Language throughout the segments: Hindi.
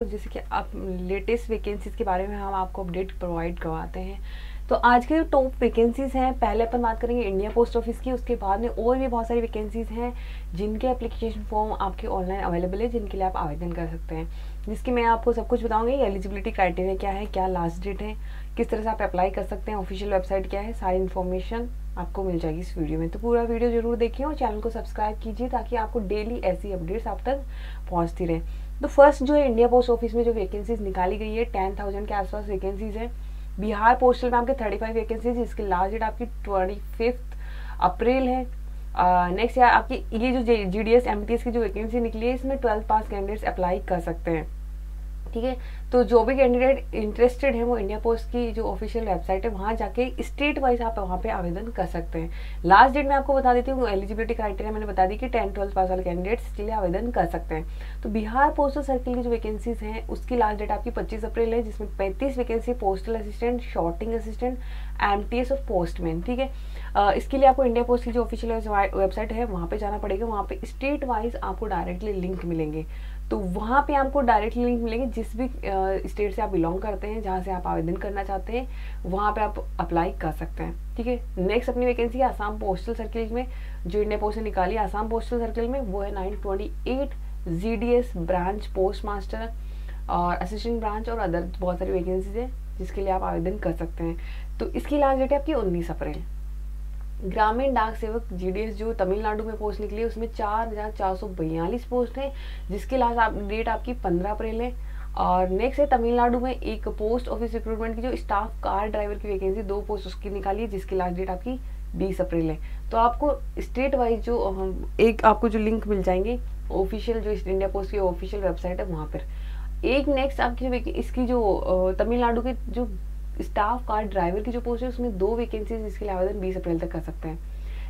जैसे कि आप लेटेस्ट वैकेंसीज के बारे में हम आपको अपडेट प्रोवाइड करवाते हैं। तो आज के जो टॉप वैकेंसीज हैं, पहले अपन बात करेंगे इंडिया पोस्ट ऑफ़िस की, उसके बाद में और भी बहुत सारी वैकेंसीज हैं, जिनके एप्लीकेशन फॉर्म आपके ऑनलाइन अवेलेबल है, जिनके लिए आप आवेदन कर सकते हैं। जिसकी मैं आपको सब कुछ बताऊँगी एलिजिबिलिटी क्राइटेरिया क्या है, क्या लास्ट डेट है, किस तरह से आप अप्लाई कर सकते हैं ऑफिशियल वेबसाइट क्या है, सारी इन्फॉर्मेशन आपको मिल जाएगी इस वीडियो में। तो पूरा वीडियो ज़रूर देखिए और चैनल को सब्सक्राइब कीजिए ताकि आपको डेली ऐसी अपडेट्स आप तक पहुँचती रहे। तो फ़र्स्ट जो है इंडिया पोस्ट ऑफ़िस में जो वैकेंसीज निकाली गई है टेन थाउज़ेंड के आसपास वैकेंसीज है। बिहार पोस्टल में आपके थर्टी फाइव वैकेंसीज इसकी लास्ट डेट आपकी ट्वेंटी फिफ्थ अप्रैल है। नेक्स्ट यार आपकी ये जो G D S M T S की जो वैकेंसी निकली है, इसमें ट्वेल्थ पास कैंडिडेट्स अप्लाई कर सकते हैं। ठीक है? तो जो भी कैंडिडेट इंटरेस्टेड है, वो इंडिया पोस्ट की जो ऑफिशियल वेबसाइट है, वहाँ जाके स्टेट वाइज आप वहाँ पे आवेदन कर सकते हैं। लास्ट डेट मैं आपको बता देती हूँ एलिजिबिलिटी क्राइटेरिया मैंने बता दी कि टेन ट्वेल्थ पास वाले कैंडिडेट्स के लिए आवेदन कर सकते हैं। तो बिहार पोस्टल सर्किल की जो वैकेंसीज हैं, उसकी लास्ट डेट आपकी पच्चीस अप्रैल है, जिसमें पैंतीस vacancy postal assistant sorting assistant M T S of postman ठीक है? इसके लिए आपको इंडिया पोस्ट की जो ऑफिशियल वेबसाइट है, वहाँ पे जाना पड़ेगा। वहाँ पे स्टेट वाइज आपको डायरेक्टली लिंक मिलेंगे। तो वहाँ पे आपको डायरेक्ट लिंक मिलेंगे। जिस भी स्टेट से आप बिलोंग करते हैं, जहाँ से आप आवेदन करना चाहते हैं, वहाँ पे आप अप्लाई कर सकते हैं। ठीक है? नेक्स्ट अपनी वैकेंसी है आसाम पोस्टल सर्किल में। जो इंडिया पोस्ट निकाली आसाम पोस्टल सर्किल में, वो है nine twenty eight G D S branch post master और असिस्टेंट ब्रांच और अदर बहुत सारी वैकेंसीज है जिसके लिए आप आवेदन कर सकते हैं। तो इसकी लास्ट डेट है आपकी उन्नीस अप्रैल। ग्रामीण डाक सेवक जीडीएस जो तमिलनाडु में पोस्ट निकली है उसमें चार हज़ार चार सौ बयालीस पोस्ट है जिसकी लास्ट आप, डेट आपकी पंद्रह अप्रैल है। और नेक्स्ट है तमिलनाडु में एक पोस्ट ऑफ़िस रिक्रूटमेंट की जो स्टाफ कार ड्राइवर की वैकेंसी दो पोस्ट उसकी निकाली है जिसकी लास्ट डेट आपकी बीस अप्रैल है। तो आपको स्टेट वाइज जो एक आपको जो लिंक मिल जाएँगे ऑफिशियल जो इंडिया पोस्ट की ऑफिशियल वेबसाइट है वहाँ पर। एक नेक्स्ट आपकी जो इसकी जो तमिलनाडु के जो स्टाफ कार ड्राइवर की जो पोस्ट है, उसमें दो वैकेंसीज इसके लिए आवेदन बीस अप्रैल तक कर सकते हैं।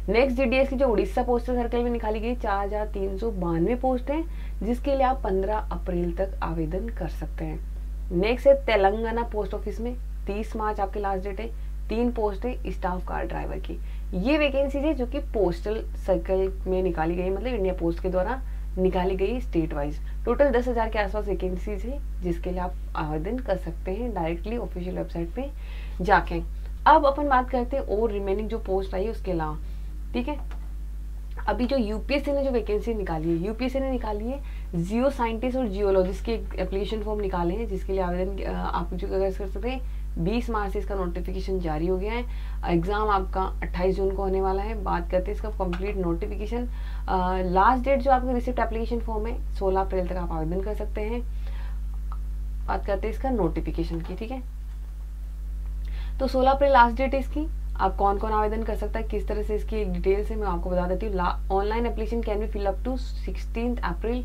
नेक्स्ट जीडीएस की जो उड़ीसा पोस्टल सर्कल में निकाली गई, चार हज़ार तीन सौ बानवे पोस्ट है, जिसके लिए आप पंद्रह अप्रैल तक आवेदन कर सकते हैं। नेक्स्ट है तेलंगाना पोस्ट ऑफ़िस में, तीस मार्च आपके लास्ट डेट है, तीन पोस्ट है स्टाफ कार ड्राइवर की। ये वैकेंसीज है जो कि पोस्टल सर्कल में निकाली गई मतलब इंडिया पोस्ट के द्वारा निकाली गई स्टेट वाइज टोटल दस हज़ार के आसपास वैकेंसीज है, जिसके लिए आप आवेदन कर सकते हैं डायरेक्टली ऑफिशियल वेबसाइट पे जाके। अब अपन बात करते हैं और रिमेनिंग जो पोस्ट आई है उसके अलावा। ठीक है? अभी जो यूपीएससी ने जो वैकेंसी निकाली है यूपीएससी ने निकाली है जियो साइंटिस्ट और जियोलॉजिस्ट के एप्लीकेशन फॉर्म निकाले हैं, जिसके लिए आवेदन आप जो कर सकते हैं 20 मार्च से इसका नोटिफिकेशन जारी हो गया है। एग्ज़ाम आपका 28 जून को होने वाला है। बात करते हैं इसका कंप्लीट नोटिफिकेशन लास्ट डेट जो आपका रिसिप्ट एप्लीकेशन फॉर्म है 16 अप्रैल तक आप आवेदन कर सकते हैं। बात करते हैं इसका नोटिफिकेशन की, ठीक है? तो 16 अप्रैल लास्ट डेट है इसकी। आप कौन कौन आवेदन कर सकता है, किस तरह से इसकी डिटेल से मैं आपको बता देती हूँ। Online application can be fill up to sixteen April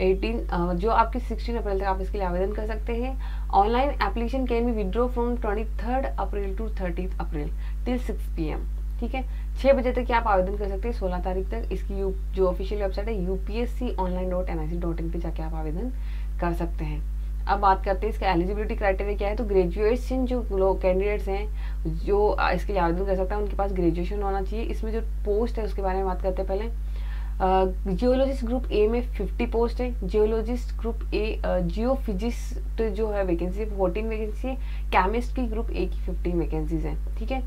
18 जो आपकी 16 अप्रैल तक आप इसके लिए आवेदन कर सकते हैं। Online application can be withdraw from twenty third April to thirty April till six P M ठीक है? छः बजे तक आप आवेदन कर सकते हैं, सोलह तारीख तक। इसकी यू, जो ऑफिशियल वेबसाइट है U P S C online dot N I C dot in पर जाके आप आवेदन कर सकते हैं। अब बात करते हैं, इसका एलिजिबिलिटी क्राइटेरिया क्या है? तो ग्रेजुएशन जो लोग कैंडिडेट्स हैं, जो इसके लिए आवेदन कर सकते हैं, उनके पास ग्रेजुएशन होना चाहिए। इसमें जो पोस्ट है, उसके बारे में बात करते हैं पहले। जियोलॉजिस्ट ग्रुप ए में 50 पोस्ट है. Geologist group A geo physicist जो है वैकेंसी फोर्टीन वैकेंसी है. केमिस्ट की ग्रुप ए की फिफ्टीन वैकेंसीज हैं. ठीक है?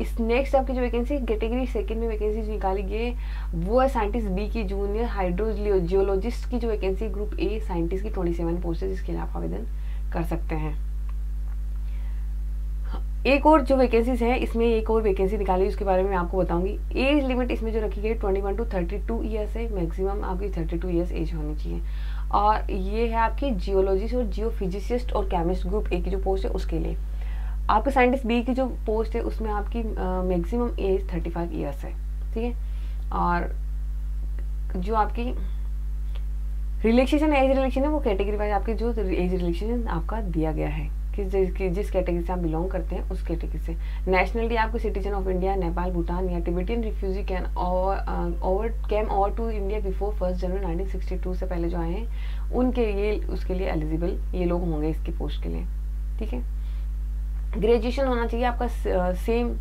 इस नेक्स्ट आपकी जो वैकेंसी कैटेगरी सेकंड में वैकेंसी निकाली गई है. वो है साइंटिस्ट बी की जूनियर हाइड्रो जियोलॉजिस्ट की जो वैकेंसी ग्रुप ए साइंटिस्ट की ट्वेंटी सेवन पोस्ट है, जिसके लिए आप आवेदन कर सकते हैं. एक और जो वैकेंसीज है, इसमें एक और वैकेंसी निकाली, उसके बारे में आपको बताऊँगी। एज लिमिट इसमें जो रखी गई twenty one to thirty two years है। मैक्सिमम आपकी थर्टी टू ईयर्स एज होनी चाहिए। और ये है आपकी जियोलॉजिस्ट और जियो फिजिसिस्ट और केमिस्ट ग्रुप ए की जो पोस्ट है, उसके लिए। आपके साइंटिस्ट बी की जो पोस्ट है, उसमें आपकी maximum age thirty five years है। ठीक है? और जो आपकी रिलेक्सेशन एज रिलेक्शन है, वो कैटेगरी वाइज आपकी जो एज रिलेक्शन आपका दिया गया है। किस जिस कैटेगरी से आप बिलोंग करते हैं, उस कैटेगरी से। नेशनलिटी आपको citizen of India Nepal Bhutan या Tibetan refugee can over came over to India before first January 1962 से पहले जो आए हैं, उनके लिए, उसके लिए एलिजिबल ये लोग होंगे इसकी पोस्ट के लिए। ठीक है? ग्रेजुएशन होना चाहिए आपका सेम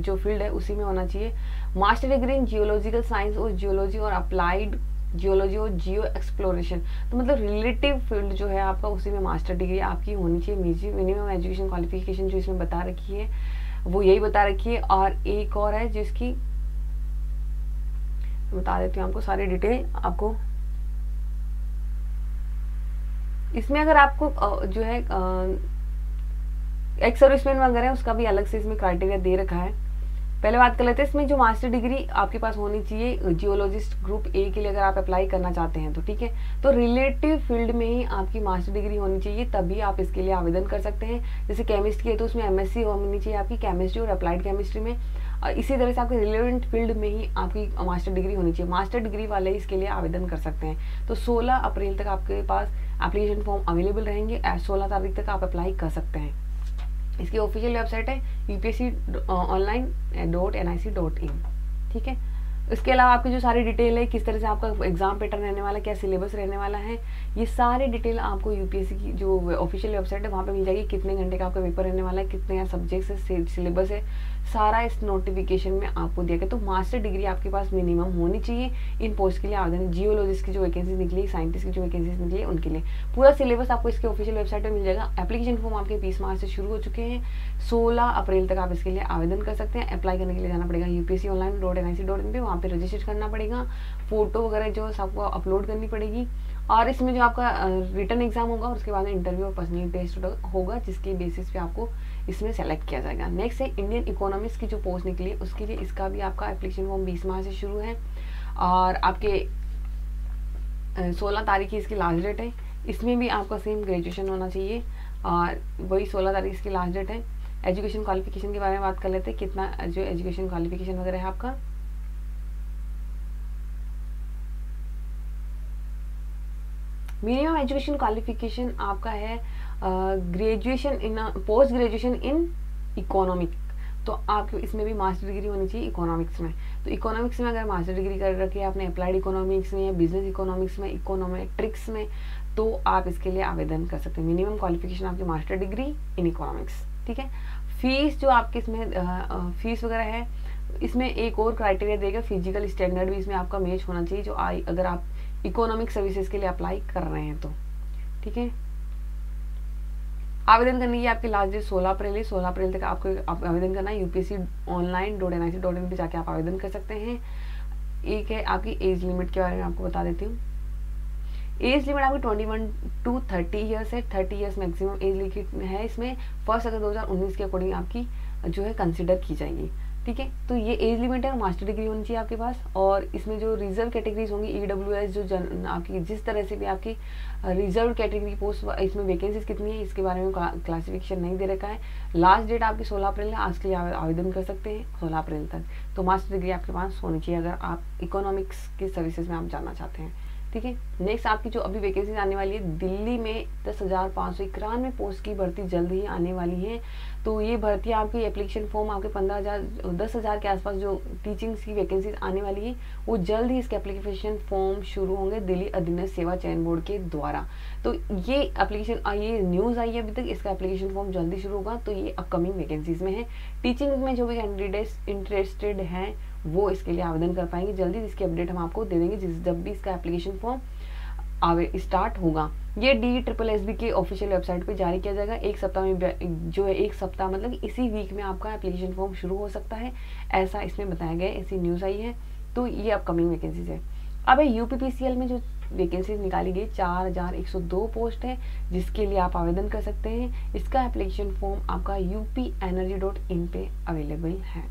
जो फ़ील्ड है, उसी में होना चाहिए। Master degree in geological science और जियोलॉजी और अप्लाइड जियोलॉजी और जियो एक्सप्लोरेशन तो मतलब रिलेटिव फ़ील्ड जो है आपका, उसी में मास्टर डिग्री आपकी होनी चाहिए। मिनिमम एजुकेशन क्वालिफिकेशन जो इसमें बता रखी है, वो यही बता रखी है। और एक और है जिसकी बता देती हूँ आपको सारी डिटेल आपको। इसमें अगर आपको जो है एक्स सर्विसमैन वगैरह उसका भी अलग से इसमें क्राइटेरिया दे रखा है। पहले बात कर लेते हैं, इसमें जो मास्टर डिग्री आपके पास होनी चाहिए जियोलॉजिस्ट ग्रुप ए के लिए अगर आप अप्लाई करना चाहते हैं तो ठीक है? तो रिलेटिव फ़ील्ड में ही आपकी मास्टर डिग्री होनी चाहिए, तभी आप इसके लिए आवेदन कर सकते हैं। जैसे केमिस्ट्री है तो उसमें एमएससी होनी चाहिए आपकी केमिस्ट्री और अप्लाइड केमिस्ट्री में। और इसी तरह से आपके रिलेवेंट फ़ील्ड में ही आपकी मास्टर डिग्री होनी चाहिए। मास्टर डिग्री वाले इसके लिए आवेदन कर सकते हैं। तो 16 अप्रैल तक आपके पास एप्लीकेशन फॉर्म अवेलेबल रहेंगे सोलह तारीख तक आप अप्लाई कर सकते हैं। इसकी ऑफिशियल वेबसाइट है U P S C online dot N I C dot in ठीक है? इसके अलावा आपकी जो सारी डिटेल है, किस तरह से आपका एग्ज़ाम पैटर्न रहने वाला क्या सिलेबस रहने वाला है, ये सारे डिटेल आपको यू पी एस सी की जो ऑफिशियल वेबसाइट है, वहाँ पर मिल जाएगी कितने घंटे का आपका पेपर रहने वाला है, कितने सब्जेक्ट्स है सिलेबस है सारा इस नोटिफिकेशन में आपको दिया गया। तो मास्टर डिग्री आपके पास मिनिमम होनी चाहिए इन पोस्ट के लिए आवेदन जियोलॉजिस्ट की जो वैकेंसी निकली साइंटिस्ट की जो वैकेंसीज निकली, उनके लिए। पूरा सिलेबस आपको इसके ऑफिशियल वेबसाइट पर मिल जाएगा। एप्लीकेशन फॉर्म आपके बीस मार्च से शुरू हो चुके हैं। सोलह अप्रैल तक आप इसके लिए आवेदन कर सकते हैं। अप्लाई करने के लिए जाना पड़ेगा UPSC online dot N I C dot in पर वहाँ पर रजिस्टर करना पड़ेगा। फ़ोटो वगैरह जो सबको अपलोड करनी पड़ेगी। और इसमें जो आपका रिटर्न एग्ज़ाम होगा उसके बाद इंटरव्यू और पर्सनल टेस्ट होगा, जिसके बेसिस पे आपको इसमें सेलेक्ट किया जाएगा। नेक्स्ट है इंडियन इकोनॉमिक्स की जो पोस्ट निकली, उसके लिए इसका भी आपका एप्लीकेशन फॉर्म बीस माह से शुरू है। और आपके सोलह तारीख की इसकी लास्ट डेट है। इसमें भी आपका सेम ग्रेजुएशन होना चाहिए। और वही सोलह तारीख इसकी लास्ट डेट है। एजुकेशन क्वालिफिकेशन के बारे में बात कर लेते हैं। कितना, जो एजुकेशन क्वालिफिकेशन वगैरह है आपका? मिनिमम एजुकेशन क्वालिफिकेशन आपका है graduation in post graduation in economic तो आपको इसमें भी मास्टर डिग्री होनी चाहिए इकोनॉमिक्स में। तो इकोनॉमिक्स में अगर मास्टर डिग्री कर रखी है आपने अप्लाइड इकोनॉमिक्स में या बिज़नेस इकोनॉमिक्स में इकोनॉमेट्रिक्स में तो आप इसके लिए आवेदन कर सकते हैं। मिनिमम क्वालिफिकेशन आपकी मास्टर डिग्री इन इकोनॉमिक्स ठीक है? फ़ीस जो आपके इसमें फ़ीस वगैरह है, इसमें एक और क्राइटेरिया देगा फ़िज़िकल स्टैंडर्ड भी इसमें आपका मैच होना चाहिए, जो आई, अगर आप इकोनॉमिक सर्विसेज़ के लिए अप्लाई कर रहे हैं तो ठीक है? आवेदन करने की आपकी लास्ट डेट सोलह अप्रैल है। सोलह अप्रैल तक आपको आवेदन करना है। UPC online dot N I C dot in पर जाके आप आवेदन कर सकते हैं। एक है आपकी एज लिमिट के बारे में आपको बता देती हूँ। एज लिमिट आपकी twenty one to thirty years है। Thirty years maximum age limit है। इसमें फ़र्स्ट अगर दो हज़ार उन्नीस के अकॉर्डिंग आपकी जो है कंसिडर की जाएगी। ठीक है? तो ये एज लिमिट है मास्टर डिग्री होनी चाहिए आपके पास और इसमें जो रिज़र्व कैटेगरीज होंगी ई जो जन, आपकी, जिस तरह से भी आपकी रिज़र्व कैटेगरी पोस्ट इसमें वैकेंसीज कितनी है, इसके बारे में क्लासिफिकेशन नहीं दे रखा है। लास्ट डेट आपकी सोलह अप्रैल है, आज के लिए आवेदन कर सकते हैं सोलह अप्रैल तक। तो मास्टर डिग्री आपके पास होनी चाहिए, अगर आप इकोनॉमिक्स की सर्विसेज़ में आप जाना चाहते हैं। ठीक है? नेक्स्ट आपकी जो अभी वैकेंसी आने वाली है, दिल्ली में दस हज़ार पाँच सौ इक्यानवे पोस्ट की भर्ती जल्द ही आने वाली है। तो ये भर्ती आपकी एप्लीकेशन फॉर्म आपके पंद्रह हज़ार, दस हज़ार के आसपास जो टीचिंग्स की वैकेंसीज आने वाली है, वो जल्द ही इसके एप्लीकेशन फॉर्म शुरू होंगे दिल्ली अधीनस्थ सेवा चयन बोर्ड के द्वारा। तो ये एप्लीकेशन ये न्यूज़ आई है अभी तक, इसका एप्लीकेशन फॉर्म जल्दी शुरू होगा। तो ये अपकमिंग वैकेंसीज में है। टीचिंग में जो भी कैंडिडेट्स इंटरेस्टेड हैं वो इसके लिए आवेदन कर पाएँगे। जल्दी इसकी अपडेट हम आपको दे देंगे जिस जब भी इसका एप्लीकेशन फॉर्म आवे स्टार्ट होगा। ये डी ट्रिपल एस बी के ऑफिशियल वेबसाइट पे जारी किया जाएगा। एक सप्ताह में जो है, एक सप्ताह मतलब इसी वीक में आपका एप्लीकेशन फॉर्म शुरू हो सकता है। ऐसा इसमें बताया गया ऐसी न्यूज़ आई है। तो ये अपकमिंग वैकेंसीज है। अब यू पी में जो वैकेंसीज निकाली गई, चार हज़ार एक सौ दो पोस्ट है, जिसके लिए आप आवेदन कर सकते हैं। इसका एप्लीकेशन फॉर्म आपका यूपी एनर्जी डॉट इन पे अवेलेबल है।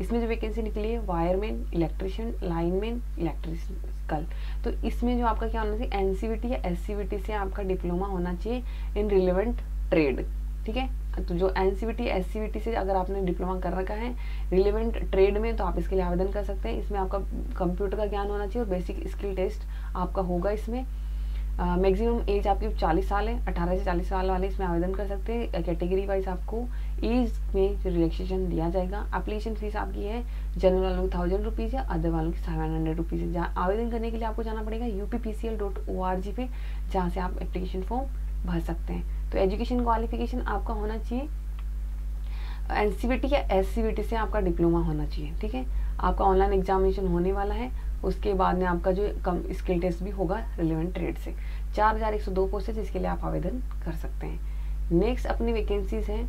इसमें जो वैकेंसी निकली है वायरमैन इलेक्ट्रिशियन लाइनमैन इलेक्ट्रिकल तो इसमें जो आपका क्या होना चाहिए एनसीवीटी या एससीवीटी से आपका डिप्लोमा होना चाहिए इन रिलेवेंट ट्रेड ठीक है? तो जो एनसीवीटी एससीवीटी से अगर आपने डिप्लोमा कर रखा है रिलेवेंट ट्रेड में तो आप इसके लिए आवेदन कर सकते हैं। इसमें आपका कंप्यूटर का ज्ञान होना चाहिए और बेसिक स्किल टेस्ट आपका होगा इसमें। मैक्सिमम एज आपकी 40 साल है 18 से 40 साल वाले इसमें आवेदन कर सकते हैं। कैटेगरी वाइज आपको एज में जो रिलैक्सेशन दिया जाएगा। एप्लीकेशन फ़ीस आपकी है जनरल वालों की थाउज़ेंड रुपीज़ है अदर वालों की सेवन हंड्रेड रुपीज़ है जहाँ आवेदन करने के लिए आपको जाना पड़ेगा U P P C L dot O R G पे, जहाँ से आप एप्लीकेशन फॉर्म भर सकते हैं। तो एजुकेशन क्वालिफिकेशन आपका होना चाहिए। एन सी बी टी या एस सी बी टी से आपका डिप्लोमा होना चाहिए, ठीक है? आपका ऑनलाइन एग्जामिनेशन होने वाला है। उसके बाद में आपका जो कम स्किल टेस्ट भी होगा रिलेवेंट ट्रेड से। चार हज़ार एक सौ दो पोस्ट है जिसके लिए आप आवेदन कर सकते हैं। नेक्स्ट अपनी वैकेंसीज हैं।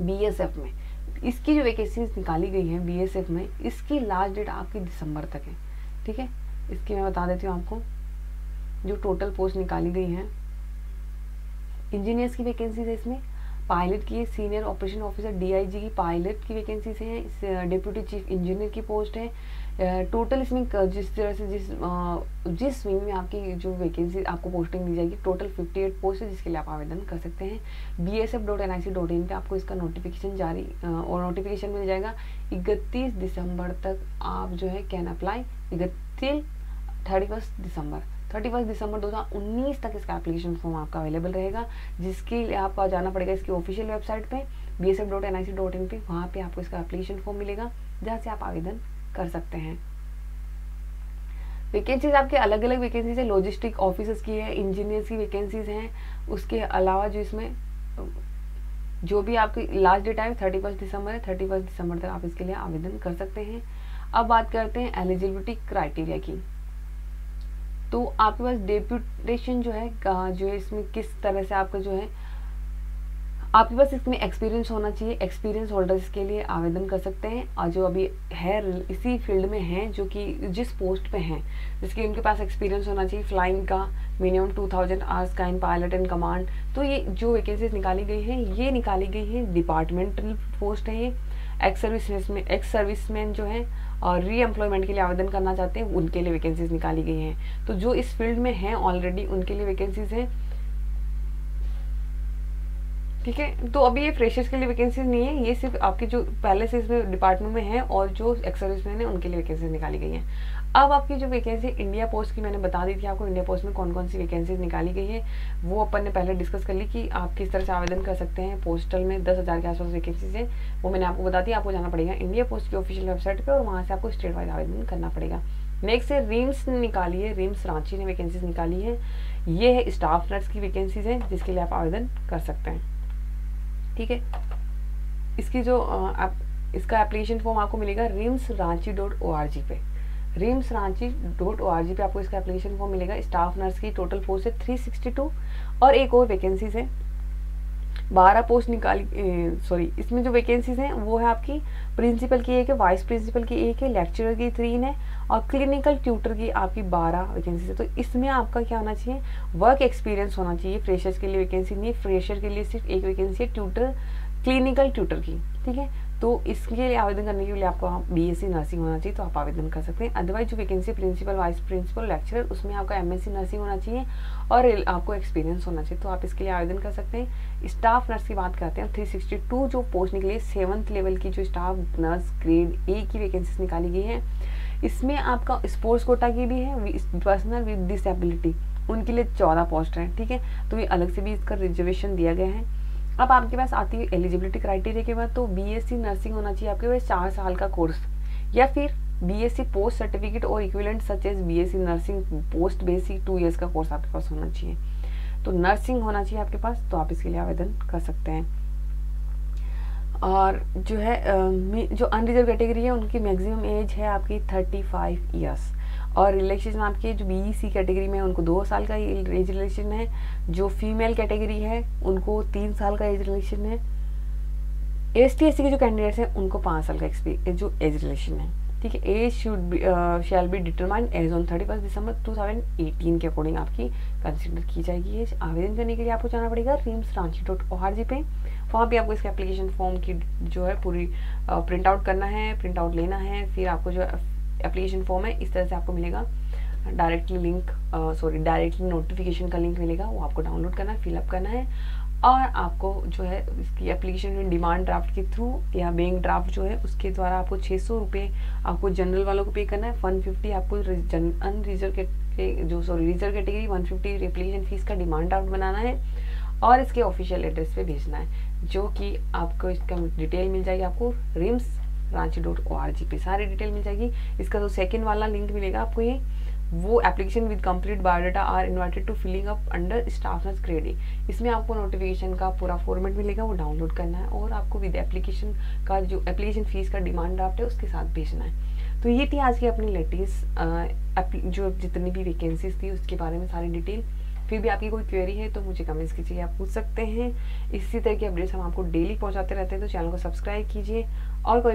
बीएसएफ में। इसकी जो वैकेंसीज निकाली गई हैं बीएसएफ में, इसकी लास्ट डेट आपकी दिसंबर तक है। ठीक है? इसकी मैं बता देती हूँ आपको। जो टोटल पोस्ट निकाली गई हैं इंजीनियर्स की वैकेंसीज है इसमें पायलट की, सीनियर ऑपरेशन ऑफिसर डीआईजी की पायलट की वैकेंसीज हैं डिप्यूटी चीफ इंजीनियर की पोस्ट है। टोटल इसमें जिस तरह से जिस जिस विंग में आपकी जो वैकेंसी आपको पोस्टिंग दी जाएगी टोटल 58 पोस्ट है, जिसके लिए आप आवेदन कर सकते हैं। B S F dot N I C dot in पर आपको इसका नोटिफिकेशन जारी और नोटिफिकेशन मिल जाएगा। इकतीस दिसंबर तक आप जो है कैन अप्लाई इकतीस थर्टी फ़र्स्ट दिसंबर। थर्टी फ़र्स्ट दिसंबर 2019 तक इसका एप्लीकेशन फॉर्म आपका अवेलेबल रहेगा, जिसके लिए आपको जाना पड़ेगा इसकी ऑफिशियल वेबसाइट पे B S F dot N I C dot in पे, वहाँ पर आपको इसका एप्लीकेशन फॉर्म मिलेगा, जहाँ से आप आवेदन कर सकते हैं। वैकेंसीज आपके अलग अलग वैकेंसीज है लॉजिस्टिक ऑफिसर्स की है इंजीनियर्स की वैकेंसीज हैं, उसके अलावा जो इसमें, जो भी आपकी लास्ट डेट है थर्टी फ़र्स्ट दिसंबर है थर्टी फ़र्स्ट दिसंबर तक आप इसके लिए आवेदन कर सकते हैं। अब बात करते हैं एलिजिबिलिटी क्राइटेरिया की। तो आपके पास डेप्यूटेशन जो है जो है, इसमें किस तरह से आपका जो है, आपके पास इसमें एक्सपीरियंस होना चाहिए एक्सपीरियंस होल्डर्स के लिए आवेदन कर सकते हैं। और जो अभी है, इसी फ़ील्ड में हैं, जो कि जिस पोस्ट पे हैं, जिसके उनके पास एक्सपीरियंस होना चाहिए फ्लाइंग का मिनिमम 2000 थाउज़ेंड आवर्स का इन पायलट एंड कमांड तो ये जो वैकेंसीज निकाली गई हैं, ये निकाली गई हैं डिपार्टमेंटल पोस्ट है ये। एक्स सर्विस एक्स सर्विसमैन जो है और री एम्प्लॉयमेंट के लिए आवेदन करना चाहते हैं, उनके लिए वैकेंसीज निकाली गई हैं। तो जो इस फ़ील्ड में हैं ऑलरेडी उनके लिए वैकेंसीज हैं। ठीक है? तो अभी ये फ्रेशर्स के लिए वैकेंसीज नहीं है, ये सिर्फ़ आपके जो पहले से इसमें डिपार्टमेंट में है और जो एक्स सर्विसमैन है, उनके लिए वैकेंसीज निकाली गई हैं। अब आपकी जो वैकेंसी इंडिया पोस्ट की मैंने बता दी थी आपको इंडिया पोस्ट में कौन कौन सी वैकेंसीज निकाली गई है। वो अपन ने पहले डिस्कस कर ली कि आप किस तरह से आवेदन कर सकते हैं। पोस्टल में दस हज़ार के आसपास वैकेंसीज है। वो मैंने आपको बता दी, आपको जाना पड़ेगा इंडिया पोस्ट की ऑफिशियल वेबसाइट पर और वहाँ से आपको स्टेट वाइज आवेदन करना पड़ेगा। नेक्स्ट है रिम्स ने निकाली है रिम्स रांची ने वैकेंसीज निकाली है। ये है स्टाफ नर्स की वैकेंसीज है, जिसके लिए आप आवेदन कर सकते हैं। ठीक है? इसकी जो आप, इसका एप्लीकेशन फॉर्म आपको मिलेगा RIMS Ranchi dot O R G पे। RIMS Ranchi dot O R G पे आपको इसका एप्लीकेशन फॉर्म मिलेगा। स्टाफ नर्स की टोटल पोस्ट है थ्री सिक्सटी टू और एक और वैकेंसीज है। बारह पोस्ट निकाली सॉरी इसमें जो वैकेंसीज हैं वो है आपकी प्रिंसिपल की एक है वाइस प्रिंसिपल की एक है लेक्चरर की तीन है। और क्लिनिकल ट्यूटर की आपकी बारह वैकेंसी है। तो इसमें आपका क्या होना चाहिए? वर्क एक्सपीरियंस होना चाहिए। फ्रेशर्स के लिए वैकेंसी नहीं फ्रेशर के लिए सिर्फ़ एक वैकेंसी है ट्यूटर क्लिनिकल ट्यूटर की। ठीक है? तो इसके लिए आवेदन करने के लिए आपको बीएससी नर्सिंग होना चाहिए तो आप आवेदन कर सकते हैं। अदरवाइज़ जो vacancy principal vice principal lecturer उसमें आपका एमएससी नर्सिंग होना चाहिए और आपको एक्सपीरियंस होना चाहिए। तो आप इसके लिए आवेदन कर सकते हैं। स्टाफ नर्स की बात करते हैं थ्री जो पोस्ट निकली सेवन्थ लेवल की जो स्टाफ नर्स ग्रेड ए की वैकेंसीज निकाली गई है इसमें आपका स्पोर्ट्स कोटा की भी है पर्सनल विद डिसेबिलिटी उनके लिए चौदह पोस्ट हैं, ठीक है? तो ये अलग से भी इसका रिजर्वेशन दिया गया है। अब आपके पास आती है एलिजिबिलिटी क्राइटेरिया के बाद तो बीएससी नर्सिंग होना चाहिए आपके पास चार साल का कोर्स या फिर बीएससी पोस्ट सर्टिफिकेट और equivalent such as BSc nursing post basic two years का कोर्स आपके पास होना चाहिए। तो नर्सिंग होना चाहिए आपके पास तो आप इसके लिए आवेदन कर सकते हैं। और जो है जो अनरिजर्व कैटेगरी है, उनकी मैक्सिमम एज है आपकी थर्टी फाइव ईयर्स और रिलेक्शन आपके जो बी सी कैटेगरी में उनको दो साल का एज रिलेशन है. जो फीमेल कैटेगरी है, उनको तीन साल का एज रिलेशन है. एस टी एस सी के जो कैंडिडेट्स हैं, उनको पाँच साल का जो एज रिलेशन है. ठीक है age should be shall be determined as on thirty first December two thousand eighteen के अकॉर्डिंग आपकी कंसिडर की जाएगी. एज आवेदन करने के लिए आपको जाना पड़ेगा RIMS Ranchi dot O R G पे. वहाँ पे आपको इसके एप्लीकेशन फॉर्म की जो है पूरी प्रिंट आउट करना है प्रिंट आउट लेना है, फिर आपको जो एप्लीकेशन फॉर्म है, इस तरह से आपको मिलेगा। Directly link sorry directly notification का लिंक मिलेगा, वो आपको डाउनलोड करना है फिलअप करना है। और आपको जो है, इसकी एप्लीकेशन डिमांड ड्राफ्ट के थ्रू या बैंक ड्राफ्ट जो है, उसके द्वारा आपको छः सौ रुपये आपको जनरल वालों को पे करना है। वन फिफ्टी आपको अनरिजर्व के जो sorry reserve category one fifty application fees का डिमांड ड्राफ्ट बनाना है। और इसके ऑफिशियल एड्रेस पे भेजना है, जो कि आपको इसका डिटेल मिल जाएगी आपको RIMS Ranchi dot O R G पे। सारी डिटेल मिल जाएगी। इसका जो सेकेंड वाला लिंक मिलेगा आपको ये, वो application with complete biodata are invited to filling up under staff nurse grade इसमें आपको नोटिफिकेशन का पूरा फॉर्मेट मिलेगा, वो डाउनलोड करना है और आपको विद एप्लीकेशन का जो एप्लीकेशन फ़ीस का डिमांड ड्राफ्ट है, उसके साथ भेजना है। तो ये थी आज की अपनी लेटेस्ट जो जितनी भी वैकेंसीज थी, उसके बारे में सारी डिटेल फिर भी आपकी कोई क्वेरी है तो मुझे कमेंट्स कीजिए, आप पूछ सकते हैं। इसी तरह की अपडेट्स हम आपको डेली पहुंचाते रहते हैं तो चैनल को सब्सक्राइब कीजिए और कोई